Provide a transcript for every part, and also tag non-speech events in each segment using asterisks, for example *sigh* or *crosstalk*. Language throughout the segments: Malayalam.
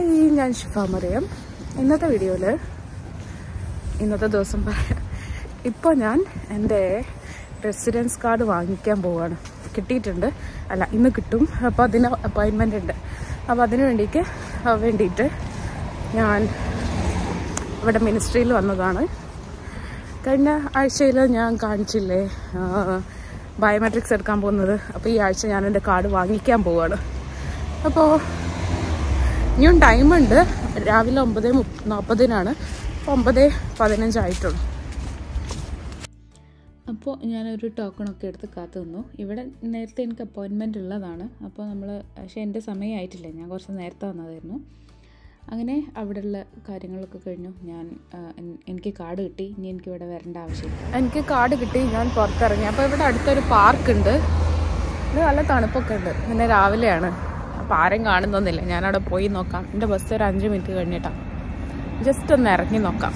ഹായ് ഞാൻ ഷിഫ മറിയം. ഇന്നത്തെ വീഡിയോയിൽ ഇന്നത്തെ ദിവസം പറയാം. ഇപ്പോൾ ഞാൻ എന്റെ റെസിഡൻസ് കാർഡ് വാങ്ങിക്കാൻ പോവാണ്. കിട്ടിയിട്ടുണ്ട്. അല്ല ഇന്ന് കിട്ടും. അപ്പോൾ അതിന് അപ്പോയിൻമെന്റ് ഉണ്ട്. അപ്പോൾ അതിന് വേണ്ടിയിട്ട് വേണ്ടിയിട്ട് ഞാൻ ഇവിടെ മിനിസ്ട്രിയിൽ വന്നതാണ്. കഴിഞ്ഞ ആഴ്ചയിൽ ഞാൻ കാണിച്ചില്ലേ ബയോമെട്രിക്സ് എടുക്കാൻ പോകുന്നത്. അപ്പോൾ ഈ ആഴ്ച ഞാൻ എന്റെ കാർഡ് വാങ്ങിക്കാൻ പോവാണ്. അപ്പോൾ ഇനിയും ടൈമുണ്ട് രാവിലെ ഒമ്പത് നാൽപ്പതിനാണ് ഒമ്പത് പതിനഞ്ചായിട്ടുള്ളൂ. അപ്പോൾ ഞാനൊരു ടോക്കണൊക്കെ എടുത്ത് കാത്തു നിന്നു. ഇവിടെ നേരത്തെ എനിക്ക് അപ്പോയിൻമെന്റ് ഉള്ളതാണ്. അപ്പോൾ നമ്മൾ പക്ഷേ എന്റെ സമയമായിട്ടില്ല ഞാൻ കുറച്ച് നേരത്തെ വന്നതായിരുന്നു. അങ്ങനെ അവിടെയുള്ള കാര്യങ്ങളൊക്കെ കഴിഞ്ഞു. ഞാൻ എനിക്ക് കാർഡ് കിട്ടി. ഇനി എനിക്ക് ഇവിടെ വരേണ്ട ആവശ്യമില്ല. എനിക്ക് കാർഡ് കിട്ടി. ഞാൻ പുറത്തിറങ്ങി. അപ്പോൾ ഇവിടെ അടുത്തൊരു പാർക്കുണ്ട്. നല്ല തണുപ്പൊക്കെ ഉണ്ട്. പിന്നെ രാവിലെയാണ്. അപ്പോൾ ആരും കാണുന്നൊന്നുമില്ല. ഞാനവിടെ പോയി നോക്കാം. എന്റെ ബസ് ഒരു അഞ്ച് മിനിറ്റ് കഴിഞ്ഞിട്ടാണ് ജസ്റ്റ് ഒന്ന് ഇറങ്ങി നോക്കാം.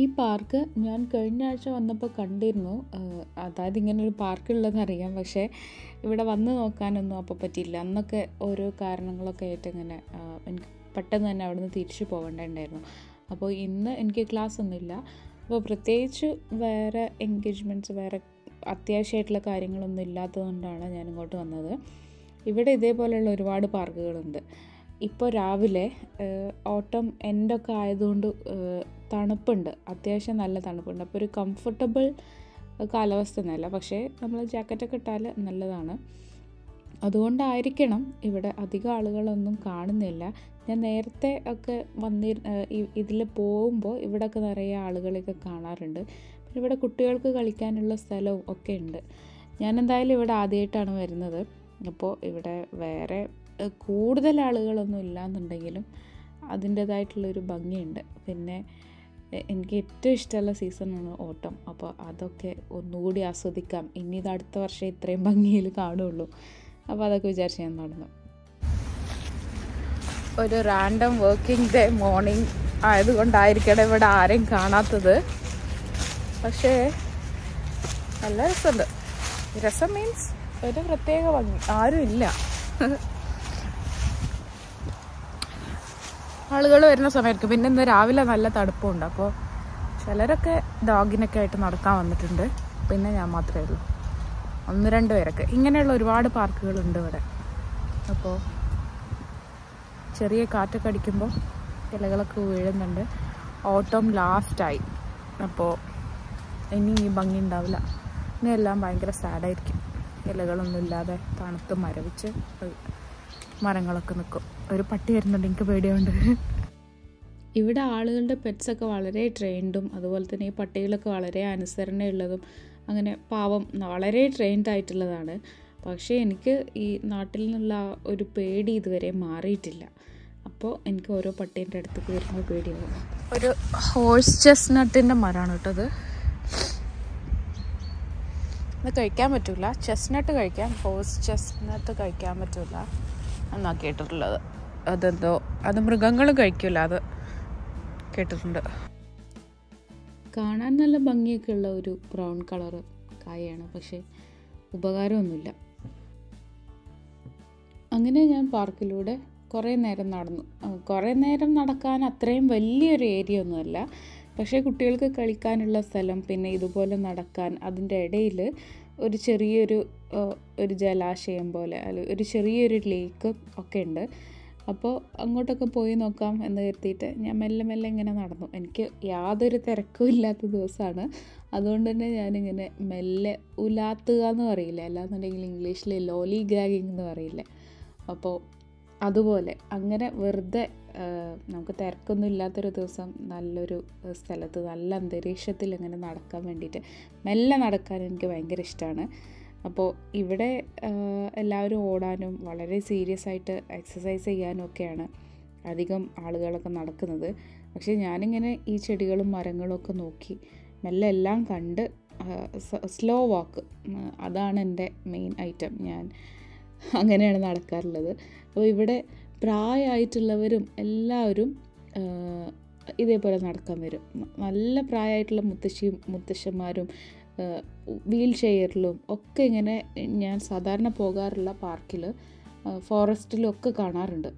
ഈ പാർക്ക് ഞാൻ കഴിഞ്ഞ ആഴ്ച വന്നപ്പോൾ കണ്ടിരുന്നു. അതായത് ഇങ്ങനെ ഒരു പാർക്ക് ഉള്ളതെന്ന് അറിയാം. പക്ഷേ ഇവിടെ വന്ന് നോക്കാനൊന്നും അപ്പോൾ പറ്റിയില്ല. അന്നൊക്കെ ഓരോ കാരണങ്ങളൊക്കെ ആയിട്ട് ഇങ്ങനെ എനിക്ക് പെട്ടെന്ന് തന്നെ അവിടുന്ന് തിരിച്ചു പോകേണ്ടതുണ്ടായിരുന്നു അപ്പോൾ ഇന്ന് എനിക്ക് ക്ലാസ് ഒന്നുമില്ല. അപ്പോൾ പ്രത്യേകിച്ച് വേറെ എൻഗേജ്മെന്റ്സ് വേറെ അത്യാവശ്യമായിട്ടുള്ള കാര്യങ്ങളൊന്നും ഇല്ലാത്തതുകൊണ്ടാണ് ഞാൻ ഇങ്ങോട്ട് വന്നത്. ഇവിടെ ഇതേപോലെയുള്ള ഒരുപാട് പാർക്കുകളുണ്ട്. ഇപ്പോൾ രാവിലെ ഓട്ടം എൻഡൊക്കെ ആയതുകൊണ്ട് തണുപ്പുണ്ട്. അത്യാവശ്യം നല്ല തണുപ്പുണ്ട്. അപ്പോൾ ഒരു കംഫർട്ടബിൾ കാലാവസ്ഥ ഒന്നുമല്ല പക്ഷേ നമ്മൾ ജാക്കറ്റൊക്കെ ഇട്ടാൽ നല്ലതാണ്. അതുകൊണ്ടായിരിക്കണം ഇവിടെ അധികം ആളുകളൊന്നും കാണുന്നില്ല. ഞാൻ നേരത്തെ ഒക്കെ വന്നി ഇതിൽ പോകുമ്പോൾ ഇവിടെയൊക്കെ നിറയെ ആളുകളെയൊക്കെ കാണാറുണ്ട്. പിന്നെ ഇവിടെ കുട്ടികൾക്ക് കളിക്കാനുള്ള സ്ഥലവും ഒക്കെ ഉണ്ട്. ഞാൻ എന്തായാലും ഇവിടെ ആദ്യമായിട്ടാണ് വരുന്നത്. അപ്പോൾ ഇവിടെ വേറെ കൂടുതൽ ആളുകളൊന്നും ഇല്ലാന്നുണ്ടെങ്കിലും അതിന്റേതായിട്ടുള്ളൊരു ഭംഗിയുണ്ട്. പിന്നെ എനിക്ക് ഏറ്റവും ഇഷ്ടമുള്ള സീസണാണ് ഓട്ടം. അപ്പോൾ അതൊക്കെ ഒന്നുകൂടി ആസ്വദിക്കാം. ഇനി ഇത് അടുത്ത വർഷം ഇത്രയും ഭംഗിയിൽ കാണുള്ളൂ. അപ്പോൾ അതൊക്കെ വിചാരിച്ച് ഞാൻ നടന്നു. ഒരു റാൻഡം വർക്കിംഗ് ഡേ മോർണിംഗ് ആയതുകൊണ്ടായിരിക്കണം ഇവിടെ ആരെയും കാണാത്തത്. പക്ഷേ നല്ല രസമുണ്ട്. രസം മീൻസ് ഒരു പ്രത്യേക ഭംഗി. ആരും ഇല്ല. ആളുകൾ വരുന്ന സമയത്ത് പിന്നെ ഇന്ന് രാവിലെ നല്ല തണുപ്പുണ്ട്. അപ്പോൾ ചിലരൊക്കെ ഡോഗിനൊക്കെ ആയിട്ട് നടക്കാൻ വന്നിട്ടുണ്ട്. പിന്നെ ഞാൻ മാത്രമേ ഉള്ളൂ. ഒന്ന് രണ്ട് പേരൊക്കെ. ഇങ്ങനെയുള്ള ഒരുപാട് പാർക്കുകളുണ്ട് ഇവിടെ. അപ്പോൾ ചെറിയ കാറ്റൊക്കെ അടിക്കുമ്പോൾ ഇലകളൊക്കെ വീഴുന്നുണ്ട്. ഓട്ടം ലാസ്റ്റായി അപ്പോൾ ഇനി ഈ ഭംഗി ഉണ്ടാവില്ല. ഇനി എല്ലാം ഭയങ്കര സാഡായിരിക്കും ഇലകളൊന്നും ഇല്ലാതെ തണുത്ത് മരവിച്ച് മരങ്ങളൊക്കെ നിൽക്കും ഒരു പട്ടി വരുന്നുണ്ട് എനിക്ക് പേടിയുണ്ട് ഇവിടെ ആളുകളുടെ പെറ്റ്സൊക്കെ വളരെ ട്രെയിൻഡും അതുപോലെ തന്നെ ഈ പട്ടികളൊക്കെ വളരെ അനുസരണയുള്ളതും അങ്ങനെ പാവം വളരെ ട്രെയിൻഡ് ആയിട്ടുള്ളതാണ്. പക്ഷേ എനിക്ക് ഈ നാട്ടിൽ നിന്നുള്ള ഒരു പേടി ഇതുവരെ മാറിയിട്ടില്ല. അപ്പോൾ എനിക്ക് ഓരോ പട്ടീന്റെ അടുത്തേക്ക് വരുമ്പോൾ പേടിയാവും. ഒരു ഹോഴ്സ് ചെസ്നട്ടിന്റെ മരമാണ് കേട്ടത് ഇത് കഴിക്കാൻ പറ്റില്ല ചെസ്നട്ട് കഴിക്കാം. ഹോസ് ചെസ്നട്ട് കഴിക്കാൻ പറ്റില്ല എന്നാ കേട്ടിട്ടുള്ളത്. അതെന്തോ അത് മൃഗങ്ങൾ കഴിക്കില്ല അത് കേട്ടിട്ടുണ്ട്. കാണാൻ നല്ല ഭംഗിയൊക്കെ ഉള്ള ഒരു ബ്രൗൺ കളർ കായയാണ് പക്ഷേ ഉപകാരമൊന്നുമില്ല. അങ്ങനെ ഞാൻ പാർക്കിലൂടെ കുറേ നേരം നടന്നു. കുറേ നേരം നടക്കാൻ അത്രയും വലിയൊരു ഏരിയ ഒന്നുമല്ല. പക്ഷേ കുട്ടികൾക്ക് കളിക്കാനുള്ള സ്ഥലം പിന്നെ ഇതുപോലെ നടക്കാൻ അതിന്റെ ഇടയിൽ ഒരു ചെറിയൊരു ഒരു ജലാശയം പോലെ അല്ല ഒരു ചെറിയൊരു ലേക്ക് ഒക്കെ ഉണ്ട്. അപ്പോൾ അങ്ങോട്ടൊക്കെ പോയി നോക്കാം എന്ന് കരുതിയിട്ട് ഞാൻ മെല്ലെ മെല്ലെ ഇങ്ങനെ നടന്നു. എനിക്ക് യാതൊരു തിരക്കും ഇല്ലാത്ത ദിവസമാണ്. അതുകൊണ്ട് തന്നെ ഞാനിങ്ങനെ മെല്ലെ ഉലാത്തുക എന്ന് പറയില്ല അല്ലാന്നുണ്ടെങ്കിൽ ഇംഗ്ലീഷിൽ ലോലി ഗ്രാഗിങ് എന്ന് പറയില്ലേ. അപ്പോൾ അതുപോലെ അങ്ങനെ വെറുതെ നമുക്ക് തിരക്കൊന്നും ഇല്ലാത്തൊരു ദിവസം നല്ലൊരു സ്ഥലത്ത് നല്ല അന്തരീക്ഷത്തിൽ ഇങ്ങനെ നടക്കാൻ വേണ്ടിയിട്ട് മെല്ലെ നടക്കാൻ എനിക്ക് ഭയങ്കര ഇഷ്ടമാണ് അപ്പോൾ ഇവിടെ എല്ലാവരും ഓടാനും വളരെ സീരിയസ് ആയിട്ട് എക്സസൈസ് ചെയ്യാനും ഒക്കെയാണ് അധികം ആളുകളൊക്കെ നടക്കുന്നത്. പക്ഷേ ഞാനിങ്ങനെ ഈ ചെടികളും മരങ്ങളും ഒക്കെ നോക്കി മെല്ലെ എല്ലാം കണ്ട് സ്ലോ വാക്ക് അതാണ് എന്റെ മെയിൻ ഐറ്റം. ഞാൻ അങ്ങനെയാണ് നടക്കാറുള്ളത്. അപ്പോൾ ഇവിടെ പ്രായമായിട്ടുള്ളവരും എല്ലാവരും ഇതേപോലെ നടക്കാൻ വരും. നല്ല പ്രായമായിട്ടുള്ള മുത്തശ്ശിയും മുത്തശ്ശന്മാരും വീൽ ചെയറിലും ഒക്കെ ഇങ്ങനെ ഞാൻ സാധാരണ പോകാറുള്ള പാർക്കിൽ ഫോറസ്റ്റിലും ഒക്കെ കാണാറുണ്ട്.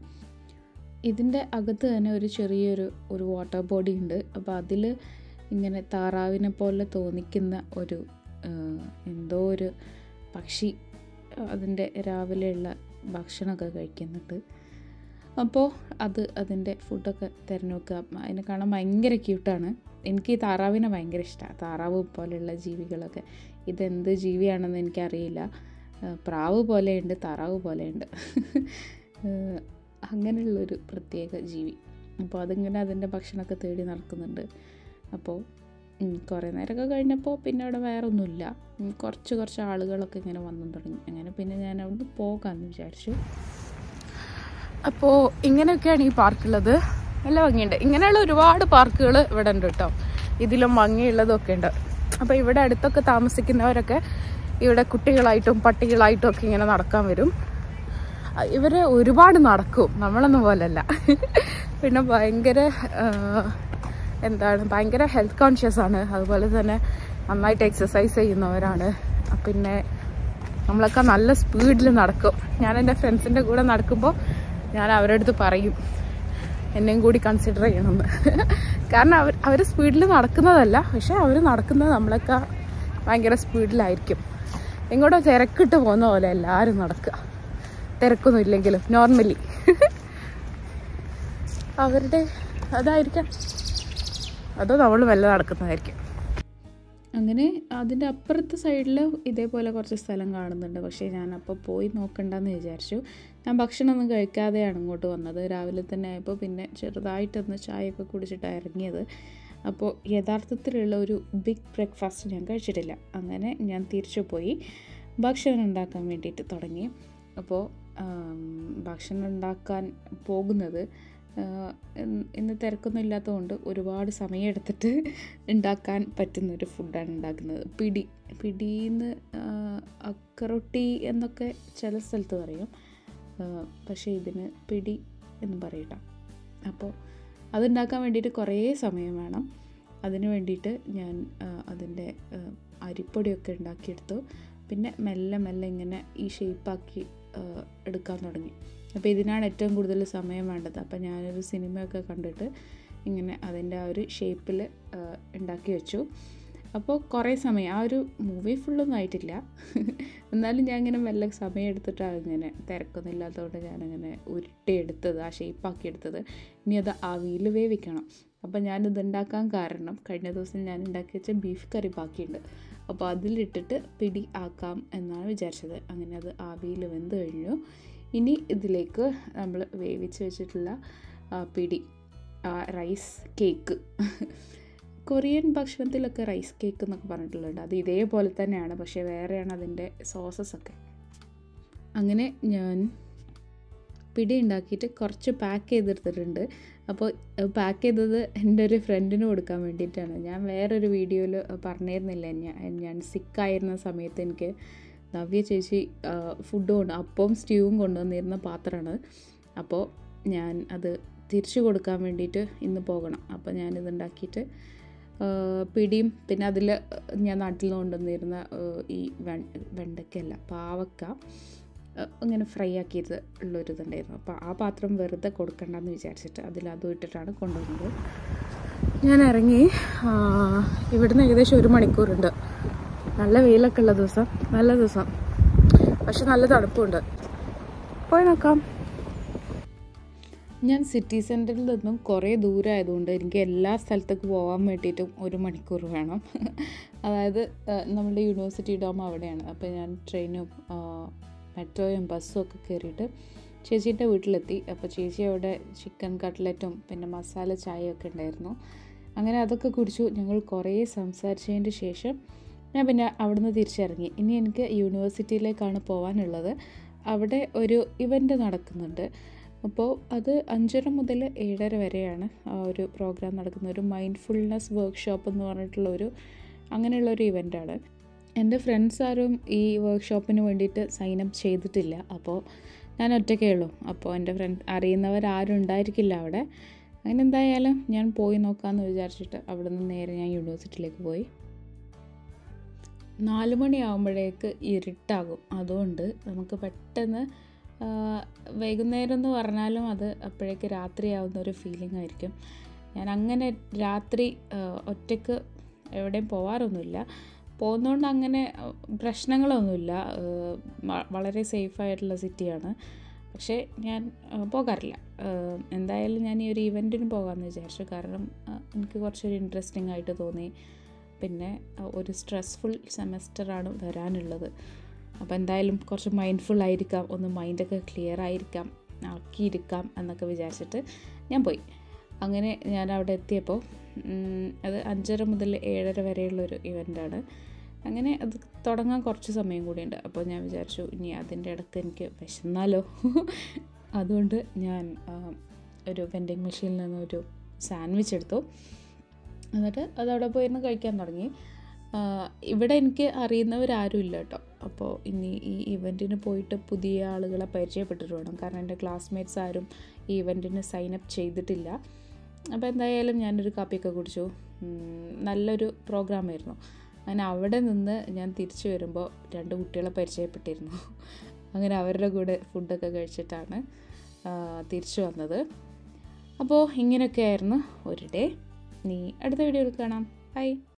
ഇതിന്റെ അകത്ത് തന്നെ ഒരു ചെറിയൊരു ഒരു വാട്ടർ ബോഡി ഉണ്ട്. അപ്പോൾ അതിൽ ഇങ്ങനെ താറാവിനെ പോലെ തോന്നിക്കുന്ന ഒരു എന്തോ ഒരു പക്ഷി അതിന്റെ രാവിലെയുള്ള ഭക്ഷണമൊക്കെ കഴിക്കുന്നുണ്ട്. അപ്പോൾ അത് അതിന്റെ ഫുഡൊക്കെ തിരഞ്ഞെടുക്കുക അതിനെ കാണാൻ ഭയങ്കര ക്യൂട്ടാണ് എനിക്ക് ഈ താറാവിനെ ഭയങ്കര ഇഷ്ടമാണ് താറാവ് പോലെയുള്ള ജീവികളൊക്കെ. ഇതെന്ത് ജീവിയാണെന്ന് എനിക്കറിയില്ല. പ്രാവ് പോലെയുണ്ട് താറാവ് പോലെയുണ്ട്. അങ്ങനെയുള്ളൊരു പ്രത്യേക ജീവി. അപ്പോൾ അതിങ്ങനെ അതിന്റെ ഭക്ഷണമൊക്കെ തേടി നടക്കുന്നുണ്ട്. അപ്പോൾ കുറേ നേരമൊക്കെ കഴിഞ്ഞപ്പോൾ പിന്നെ അവിടെ വേറൊന്നുമില്ല. കുറച്ച് കുറച്ച് ആളുകളൊക്കെ ഇങ്ങനെ വന്നു തുടങ്ങി. അങ്ങനെ പിന്നെ ഞാൻ അവിടുന്ന് പോകാമെന്ന് വിചാരിച്ചു. അപ്പോൾ ഇങ്ങനെയൊക്കെയാണ് ഈ പാർക്കുള്ളത്. നല്ല ഭംഗിയുണ്ട്. ഇങ്ങനെയുള്ള ഒരുപാട് പാർക്കുകൾ ഇവിടെ ഉണ്ട് കേട്ടോ. ഇതിലും ഭംഗിയുള്ളതും ഒക്കെ ഉണ്ട്. അപ്പോൾ ഇവിടെ അടുത്തൊക്കെ താമസിക്കുന്നവരൊക്കെ ഇവിടെ കുട്ടികളായിട്ടും പട്ടികളായിട്ടും ഒക്കെ ഇങ്ങനെ നടക്കാൻ വരും. ഇവർ ഒരുപാട് നടക്കും. നമ്മളൊന്നും പോലല്ല. പിന്നെ ഭയങ്കര എന്താണ് ഭയങ്കര ഹെൽത്ത് കോൺഷ്യസ് ആണ്. അതുപോലെ തന്നെ നന്നായിട്ട് എക്സസൈസ് ചെയ്യുന്നവരാണ്. പിന്നെ നമ്മളൊക്കെ നല്ല സ്പീഡിൽ നടക്കും. ഞാൻ എന്റെ ഫ്രണ്ട്സിന്റെ കൂടെ നടക്കുമ്പോൾ ഞാൻ അവരുടെ അടുത്ത് പറയും. എന്നെയും കൂടി കൺസിഡർ ചെയ്യണമെന്ന് കാരണം അവർ അവർ സ്പീഡിൽ നടക്കുന്നതല്ല. പക്ഷെ അവർ നടക്കുന്നത് നമ്മളൊക്കെ ഭയങ്കര സ്പീഡിലായിരിക്കും എങ്ങോട്ടോ തിരക്കിട്ട് പോകുന്ന പോലെ എല്ലാവരും നടക്കുക. തിരക്കൊന്നും ഇല്ലെങ്കിലും നോർമലി അവരുടെ അതായിരിക്കാം. അതോ നമ്മൾ വല്ല നടക്കുന്നതായിരിക്കും. അങ്ങനെ അതിന്റെ അപ്പുറത്തെ സൈഡിൽ ഇതേപോലെ കുറച്ച് സ്ഥലം കാണുന്നുണ്ട്. പക്ഷേ ഞാൻ അപ്പോൾ പോയി നോക്കണ്ടെന്ന് വിചാരിച്ചു. ഞാൻ ഭക്ഷണമൊന്നും കഴിക്കാതെയാണ് ഇങ്ങോട്ട് വന്നത്. രാവിലെ തന്നെ ആയപ്പോൾ പിന്നെ ചെറുതായിട്ടൊന്ന് ചായയൊക്കെ കുടിച്ചിട്ടാണ് ഇറങ്ങിയത്. അപ്പോൾ യഥാർത്ഥത്തിലുള്ള ഒരു ബിഗ് ബ്രേക്ക്ഫാസ്റ്റ് ഞാൻ കഴിച്ചിട്ടില്ല. അങ്ങനെ ഞാൻ തിരിച്ചു പോയി. ഭക്ഷണം ഉണ്ടാക്കാൻ വേണ്ടിയിട്ട് തുടങ്ങി. അപ്പോൾ ഭക്ഷണം ഉണ്ടാക്കാൻ പോകുന്നത് ഇന്ന് തിരക്കൊന്നും ഇല്ലാത്തതുകൊണ്ട് ഒരുപാട് സമയമെടുത്തിട്ട് *laughs* ഉണ്ടാക്കാൻ പറ്റുന്നൊരു ഫുഡാണ് ഉണ്ടാക്കുന്നത്. പിടി പിടീന്ന് അക്കറൊട്ടി എന്നൊക്കെ ചില സ്ഥലത്ത് പറയും. പക്ഷേ ഇതിന് പിടി എന്ന് പറയട്ടോ അപ്പോൾ അതുണ്ടാക്കാൻ വേണ്ടിയിട്ട് കുറേ സമയം വേണം. അതിന് വേണ്ടിയിട്ട് ഞാൻ അതിന്റെ അരിപ്പൊടിയൊക്കെ ഉണ്ടാക്കിയെടുത്തു. പിന്നെ മെല്ലെ മെല്ലെ ഇങ്ങനെ ഈ ഷേപ്പാക്കി എടുക്കാൻ തുടങ്ങി. അപ്പോൾ ഇതിനാണ് ഏറ്റവും കൂടുതൽ സമയം വേണ്ടത്. അപ്പോൾ ഞാനൊരു സിനിമയൊക്കെ കണ്ടിട്ട് ഇങ്ങനെ അതിന്റെ ആ ഒരു ഷേപ്പിൽ ഉണ്ടാക്കി വെച്ചു. അപ്പോൾ കുറേ സമയം ആ ഒരു മൂവി ഫുള്ളൊന്നും ആയിട്ടില്ല. *laughs* എന്നാലും ഞാൻ ഇങ്ങനെ മെല്ലെ സമയം എടുത്തിട്ടാണ് ഇങ്ങനെ തിരക്കൊന്നും ഇല്ലാത്തതുകൊണ്ട് ഞാനങ്ങനെ ഉരുട്ടിയെടുത്തത് ആ ഷേപ്പാക്കി എടുത്തത്. ഇനി അത് ആവിയിൽ വേവിക്കണം. അപ്പോൾ ഞാനിത് ഉണ്ടാക്കാൻ കാരണം കഴിഞ്ഞ ദിവസം ഞാൻ ഉണ്ടാക്കി വെച്ച ബീഫ് കറി ബാക്കിയുണ്ട്. അപ്പോൾ അതിലിട്ടിട്ട് പിടി ആക്കാം എന്നാണ് വിചാരിച്ചത്. അങ്ങനെ അത് ആവിയിൽ വെന്ത് കഴിഞ്ഞു. ഇനി ഇതിലേക്ക് നമ്മൾ വേവിച്ച് വെച്ചിട്ടുള്ള പിടി റൈസ് കേക്ക് കൊറിയൻ ഭക്ഷണത്തിലൊക്കെ റൈസ് കേക്ക് എന്നൊക്കെ പറഞ്ഞിട്ടുള്ളത് അത് ഇതേപോലെ തന്നെയാണ്. പക്ഷേ വേറെയാണ് അതിന്റെ സോസസ് ഒക്കെ. അങ്ങനെ ഞാൻ പിടി ഉണ്ടാക്കിയിട്ട് കുറച്ച് പാക്ക് ചെയ്തെടുത്തിട്ടുണ്ട്. അപ്പോൾ പാക്ക് ചെയ്തത് എന്റെ ഒരു ഫ്രണ്ടിന് കൊടുക്കാൻ വേണ്ടിയിട്ടാണ്. ഞാൻ വേറൊരു വീഡിയോയിൽ പറഞ്ഞിരുന്നില്ല ഞാൻ ഞാൻ സിക്കായിരുന്ന സമയത്ത് എനിക്ക് നവ്യ ചേച്ചി ഫുഡ് കൊണ്ട് അപ്പവും സ്റ്റ്യൂവും കൊണ്ടുവന്നിരുന്ന പാത്രമാണ്. അപ്പോൾ ഞാൻ അത് തിരിച്ചു കൊടുക്കാൻ വേണ്ടിയിട്ട് ഇന്ന് പോകണം. അപ്പോൾ ഞാനിത് ഉണ്ടാക്കിയിട്ട് പിടിയും പിന്നെ അതിൽ ഞാൻ നാട്ടിൽ നിന്ന് കൊണ്ടുവന്നിരുന്ന ഈ വെണ്ടയ്ക്കല്ല പാവക്ക. ഇങ്ങനെ ഫ്രൈ ആക്കിയത് ഉള്ളൊരിതുണ്ടായിരുന്നു. അപ്പോൾ ആ പാത്രം വെറുതെ കൊടുക്കണ്ടെന്ന് വിചാരിച്ചിട്ട് അതിൽ അതും ഇട്ടിട്ടാണ് കൊണ്ടുവന്നത്. ഞാൻ ഇറങ്ങി ഇവിടുന്ന് ഏകദേശം ഒരു മണിക്കൂറുണ്ട്. നല്ല വെയിലൊക്കെ ഉള്ള ദിവസം നല്ല ദിവസം. പക്ഷെ നല്ല തണുപ്പുണ്ട്. പോയി നോക്കാം. ഞാൻ സിറ്റി സെന്ററിൽ നിന്നും കുറേ ദൂരമായതുകൊണ്ട് എനിക്ക് എല്ലാ സ്ഥലത്തേക്ക് പോകാൻ വേണ്ടിയിട്ടും ഒരു മണിക്കൂർ വേണം. *laughs* അതായത് നമ്മുടെ യൂണിവേഴ്സിറ്റി ഡോം അവിടെയാണ്. അപ്പോൾ ഞാൻ ട്രെയിനും മെട്രോയും ബസ്സും ഒക്കെ കയറിയിട്ട് ചേച്ചീന്റെ വീട്ടിലെത്തി. അപ്പോൾ ചേച്ചി അവിടെ ചിക്കൻ കട്ട്ലറ്റും പിന്നെ മസാല ചായയൊക്കെ ഉണ്ടായിരുന്നു. അങ്ങനെ അതൊക്കെ കുടിച്ചു. ഞങ്ങൾ കുറേ സംസാരിച്ചതിന്റെ ശേഷം ഞാൻ പിന്നെ അവിടുന്ന് തിരിച്ചിറങ്ങി. ഇനി എനിക്ക് യൂണിവേഴ്സിറ്റിയിലേക്കാണ് പോകാനുള്ളത് അവിടെ ഒരു ഇവന്റ് നടക്കുന്നുണ്ട്. അപ്പോൾ അത് അഞ്ചര മുതൽ ഏഴര വരെയാണ് ആ ഒരു പ്രോഗ്രാം നടക്കുന്ന ഒരു മൈൻഡ്ഫുൾനെസ് വർക്ക്ഷോപ്പ് എന്ന് പറഞ്ഞിട്ടുള്ള ഒരു അങ്ങനെയുള്ള ഒരു ഇവന്റാണ് എന്റെ ഫ്രണ്ട്സ് ആരും ഈ വർക്ക്ഷോപ്പിന് വേണ്ടിയിട്ട് സൈൻ അപ്പ് ചെയ്തിട്ടില്ല. അപ്പോൾ ഞാൻ ഒറ്റയ്ക്കേ ഉള്ളൂ. അപ്പോൾ എന്റെ ഫ്രണ്ട് അറിയുന്നവർ ആരും ഉണ്ടായിരിക്കില്ല അവിടെ. അങ്ങനെ എന്തായാലും ഞാൻ പോയി നോക്കാമെന്ന് വിചാരിച്ചിട്ട് അവിടെ നിന്ന് നേരെ ഞാൻ യൂണിവേഴ്സിറ്റിയിലേക്ക് പോയി. നാല് മണിയാകുമ്പോഴേക്ക് ഇരുട്ടാകും. അതുകൊണ്ട് നമുക്ക് പെട്ടെന്ന് വൈകുന്നേരം എന്ന് പറഞ്ഞാലും അത് അപ്പോഴേക്ക് രാത്രിയാവുന്ന ഒരു ഫീലിംഗ് ആയിരിക്കും. ഞാൻ അങ്ങനെ രാത്രി ഒറ്റയ്ക്ക് എവിടെയും പോവാറൊന്നുമില്ല. പോകുന്നതുകൊണ്ട് അങ്ങനെ പ്രശ്നങ്ങളൊന്നുമില്ല. വളരെ സേഫ് ആയിട്ടുള്ള സിറ്റിയാണ്. പക്ഷേ ഞാൻ പോകാറില്ല. എന്തായാലും ഞാൻ ഈ ഒരു ഇവന്റിന് പോകാമെന്ന് വിചാരിച്ചു. കാരണം എനിക്ക് കുറച്ചൊരു ഇൻട്രസ്റ്റിംഗ് ആയിട്ട് തോന്നി. പിന്നെ ഒരു സ്ട്രെസ്ഫുൾ സെമസ്റ്ററാണ് വരാനുള്ളത്. അപ്പോൾ എന്തായാലും കുറച്ച് മൈൻഡ്ഫുൾ ആയിരിക്കാം. ഒന്ന് മൈൻഡൊക്കെ ക്ലിയർ ആയിരിക്കാം. ആക്കിയിരിക്കാം എന്നൊക്കെ വിചാരിച്ചിട്ട് ഞാൻ പോയി. അങ്ങനെ ഞാൻ അവിടെ എത്തിയപ്പോൾ അത് അഞ്ചര മുതൽ ഏഴര വരെയുള്ളൊരു ഇവന്റാണ്. അങ്ങനെ അത് തുടങ്ങാൻ കുറച്ച് സമയം കൂടിയുണ്ട്. അപ്പോൾ ഞാൻ വിചാരിച്ചു ഇനി അതിന്റെ ഇടയ്ക്ക് എനിക്ക് വിശന്നാലോ? *laughs* അതുകൊണ്ട് ഞാൻ ഒരു വെൻഡിങ് മെഷീനിൽ നിന്ന് ഒരു സാൻഡ്വിച്ച് എടുത്തു. എന്നിട്ട് അതവിടെ പോയിരുന്ന് കഴിക്കാൻ തുടങ്ങി. ഇവിടെ എനിക്ക് അറിയുന്നവരാരും ഇല്ല കേട്ടോ. അപ്പോൾ ഇനി ഈ ഇവന്റിന് പോയിട്ട് പുതിയ ആളുകളെ പരിചയപ്പെട്ടിട്ട് വേണം. കാരണം എന്റെ ക്ലാസ്മേറ്റ്സ് ആരും ഈ ഇവന്റിന് സൈൻ അപ്പ് ചെയ്തിട്ടില്ല. അപ്പോൾ എന്തായാലും ഞാനൊരു കാപ്പിയൊക്കെ കുടിച്ചു. നല്ലൊരു പ്രോഗ്രാമായിരുന്നു അങ്ങനെ അവിടെ നിന്ന് ഞാൻ തിരിച്ചു വരുമ്പോൾ രണ്ട് കുട്ടികളെ പരിചയപ്പെട്ടിരുന്നു. അങ്ങനെ അവരുടെ കൂടെ ഫുഡൊക്കെ കഴിച്ചിട്ടാണ് തിരിച്ചു വന്നത്. അപ്പോൾ ഇങ്ങനെയൊക്കെ ആയിരുന്നു ഒരു ഡേ നീ അടുത്ത വീഡിയോയിൽ കാണാം. ബൈ